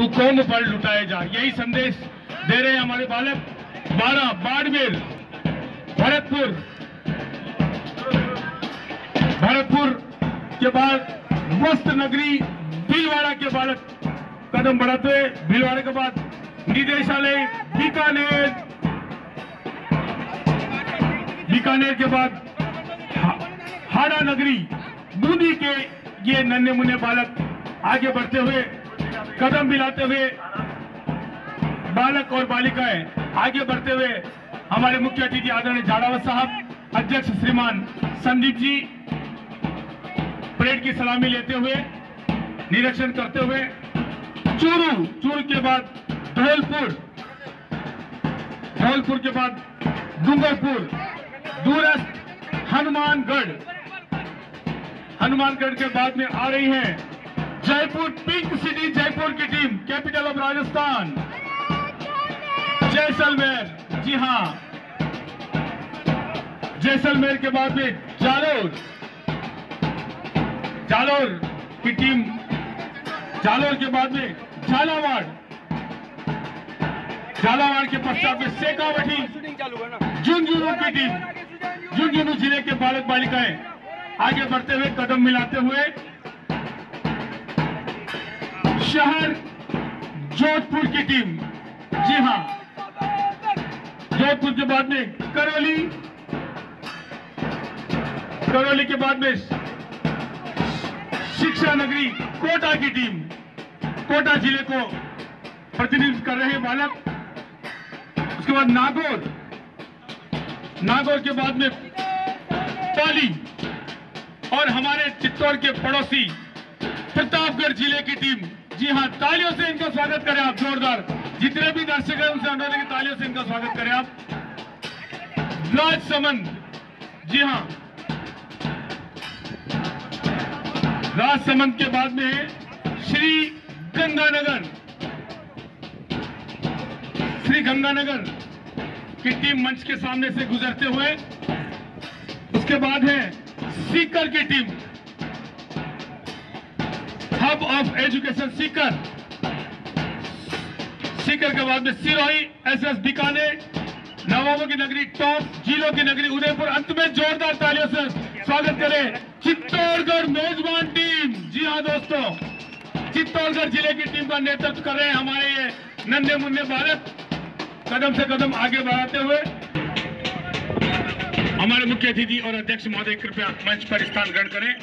तू कौम पर लुटाए जा यही संदेश दे रहे हैं हमारे बालक। बारह बाड़मेर, भरतपुर। भरतपुर के बाद मस्त नगरी, भीलवाड़ा के बालक। कदम बढ़ाते हुए भीलवाड़ा के बाद निदेशालय, बीकानेर। बीकानेर के बाद हाड़ा नगरी, बूंदी के ये नन्हे मुन्ने बालक आगे बढ़ते हुए कदम मिलाते हुए बालक और बालिकाएँ आगे बढ़ते हुए हमारे मुख्य अतिथि आदरणीय जाड़ावत साहब, अध्यक्ष श्रीमान संदीप जी, परेड की सलामी लेते हुए, निरीक्षण करते हुए, चूरू चूरू के बाद धौलपुर धौलपुर के बाद डूंगरपुर, दूरस्थ हनुमानगढ़ हनुमानगढ़ के बाद में आ रही है जयपुर पिंक सिटी, जयपुर की team, capital of Rajasthan. Jaisalmer, जी हाँ। जैसलमेर के बाद में जालोर। जालोर की टीम, जालोर के बाद में झालावाड़। झालावाड़ के पश्चात में शेखावटी झुंझुनू की टीम झुंझुनू ज़िले के बालक बालिकाएँ आगे बढ़ते हुए कदम मिलाते हुए शहर जोधपुर की टीम। जी हाँ। जोधपुर के बाद में करौली। करौली के बाद में शिक्षा नगरी कोटा की टीम। कोटा ज़िले को प्रतिनिधित्व कर रहे बालक। उसके बाद नागौर। नागौर के बाद में पाली। और हमारे चित्तौड़ के पड़ोसी प्रतापगढ़ ज़िले की टीम। जी हाँ तालियों से इनका स्वागत करें आप, जोरदार। जितने भी दर्शक हैं, उनसे अनुरोध है कि तालियों से इनका स्वागत करें आप। राजसमंद। जी हाँ। राजसमंद के बाद में श्री गंगानगर। श्री गंगानगर की टीम मंच के सामने से गुजरते हुए, उसके बाद है सीकर की team. Hub of education Sikar Sikar के बाद में सिरोही एस एस बीकानेर नवाबों की नगरी टॉप जिलों की नगरी उदयपुर अंत में जोरदार तालियों से स्वागत करें चित्तौड़गढ़ मेजबान टीम। जी हाँ दोस्तों, चित्तौड़गढ़ ज़िले की टीम का नेतृत्व कर रहे हैं हमारे ये नन्हे मुन्ने बालक। कदम से कदम आगे बढ़ाते हुए हमारे मुख्य अतिथि और अध्यक्ष महोदय, कृपया मंच पर स्थान ग्रहण करें।